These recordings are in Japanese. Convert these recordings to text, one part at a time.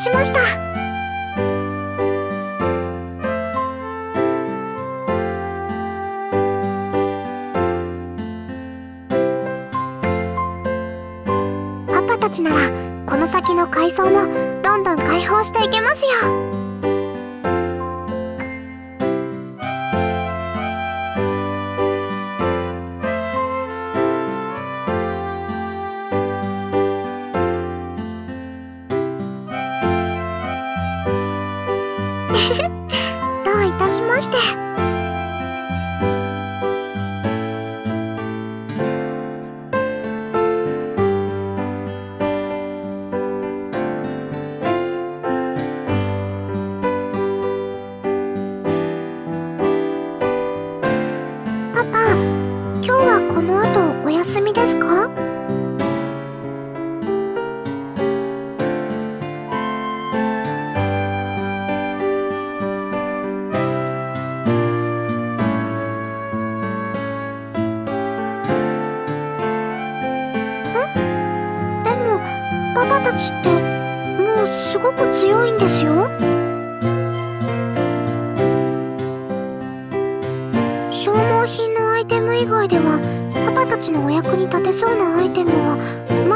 しました。パパたちならこの先の階層もどんどん解放していけますよ。休みですか？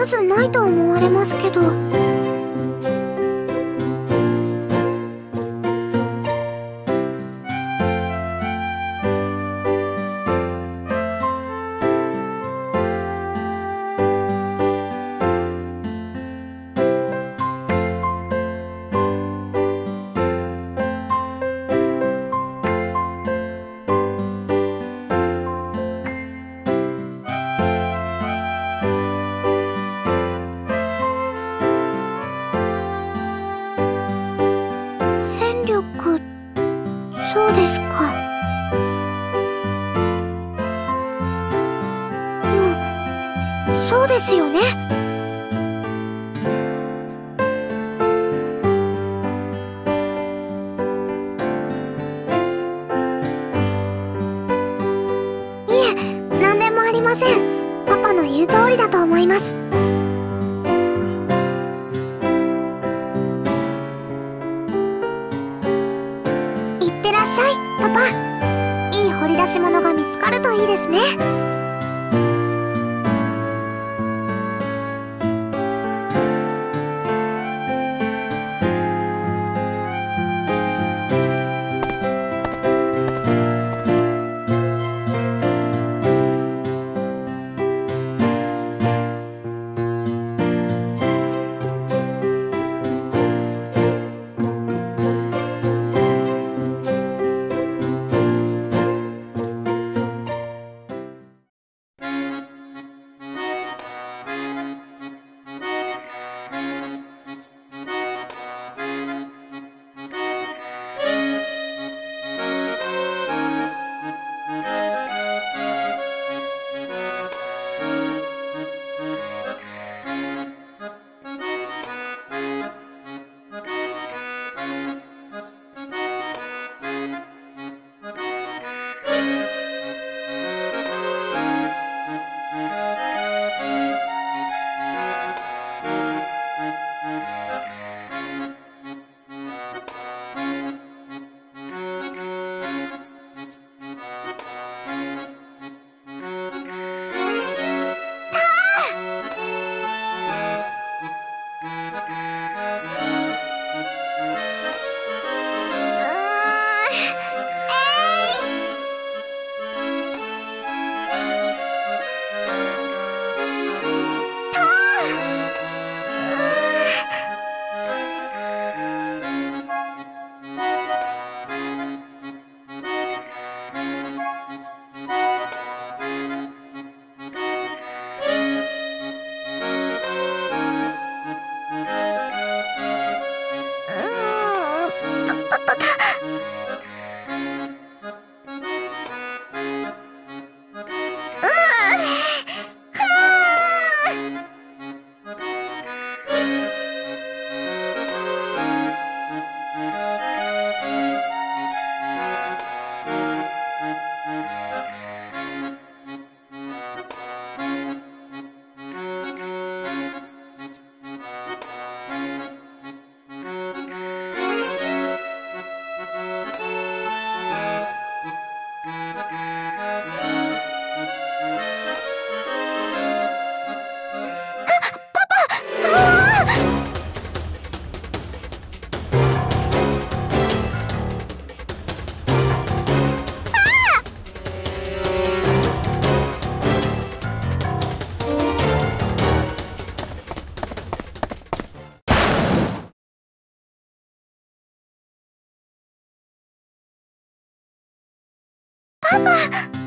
数ないと思われますけど。ですよね。はい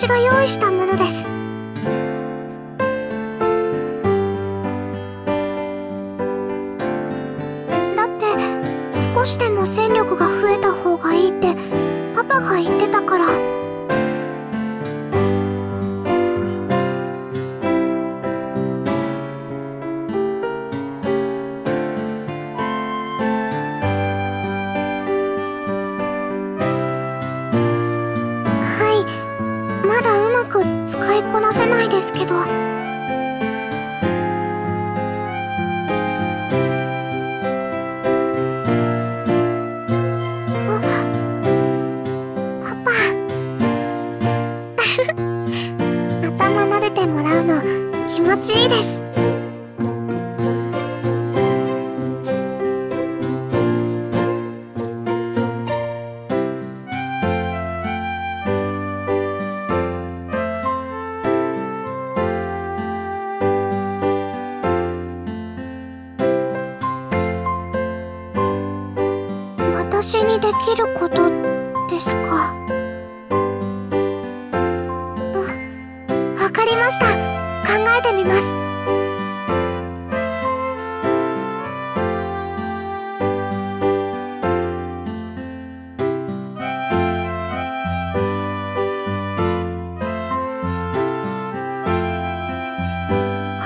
私が用意したものです。きることですか？わかりました。考えてみます。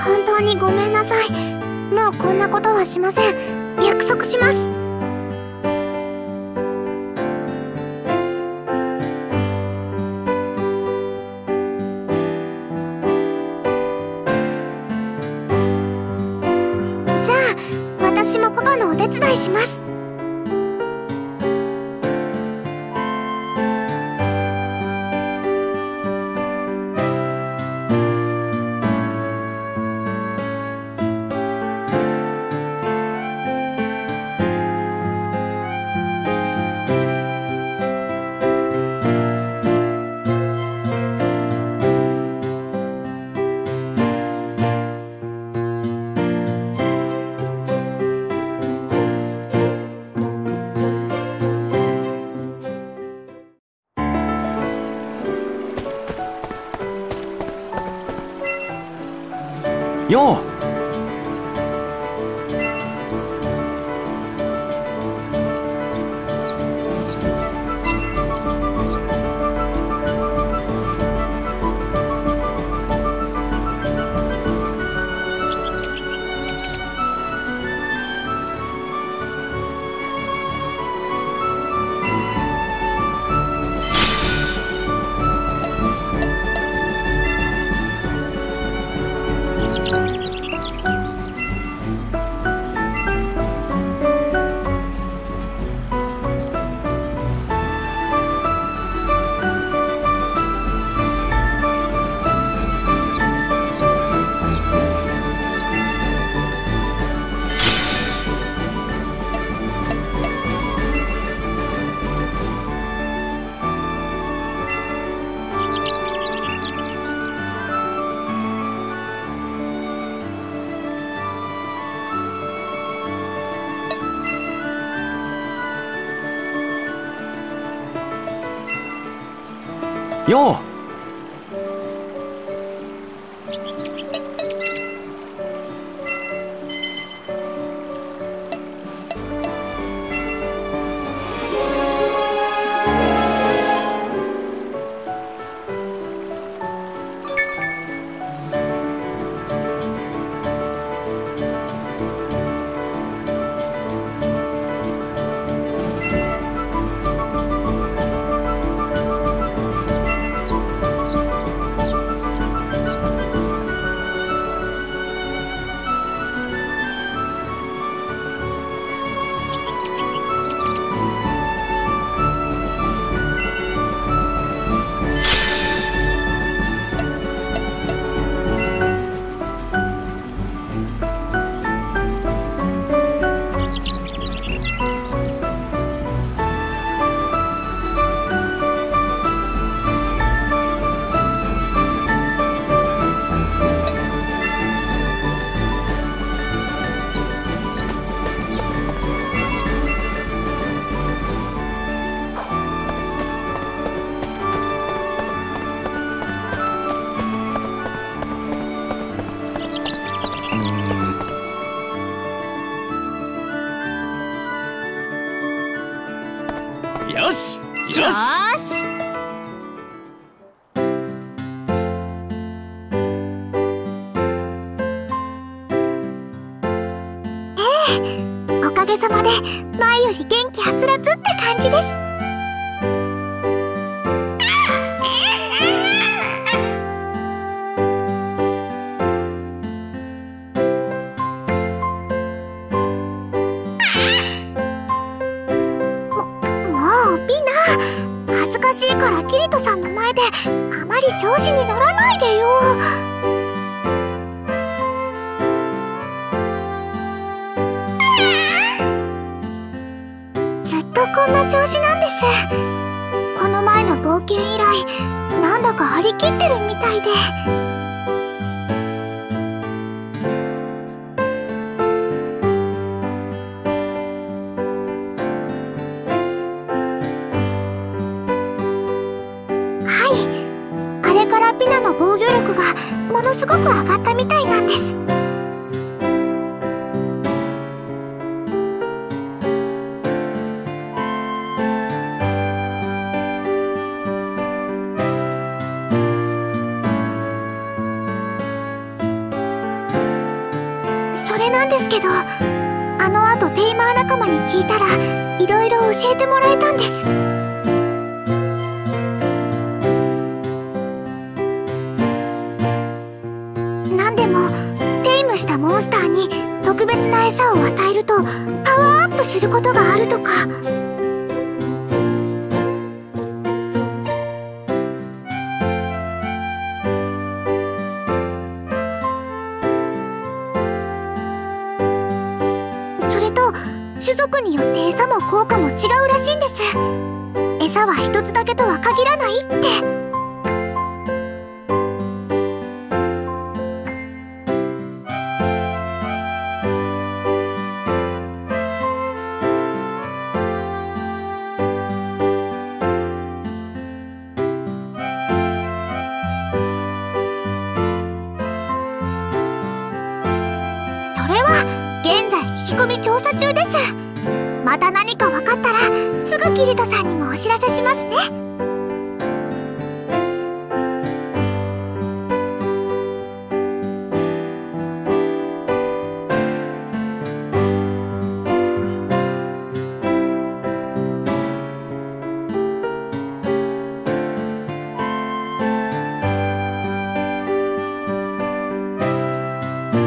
本当にごめんなさい。もうこんなことはしません。約束します。します。 야 哟。よ防御力がものすごく上がったみたいなんです。それなんですけどあの後テイマー仲間に聞いたらいろいろ教えてもらえたんです。たモンスターに特別な餌を与えるとパワーアップすることがあるとか。それと種族によって餌も効果も違うらしいんです。餌は一つだけとは限らないって。知らせしますね。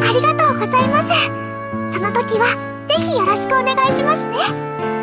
ありがとうございます。その時はぜひよろしくお願いしますね。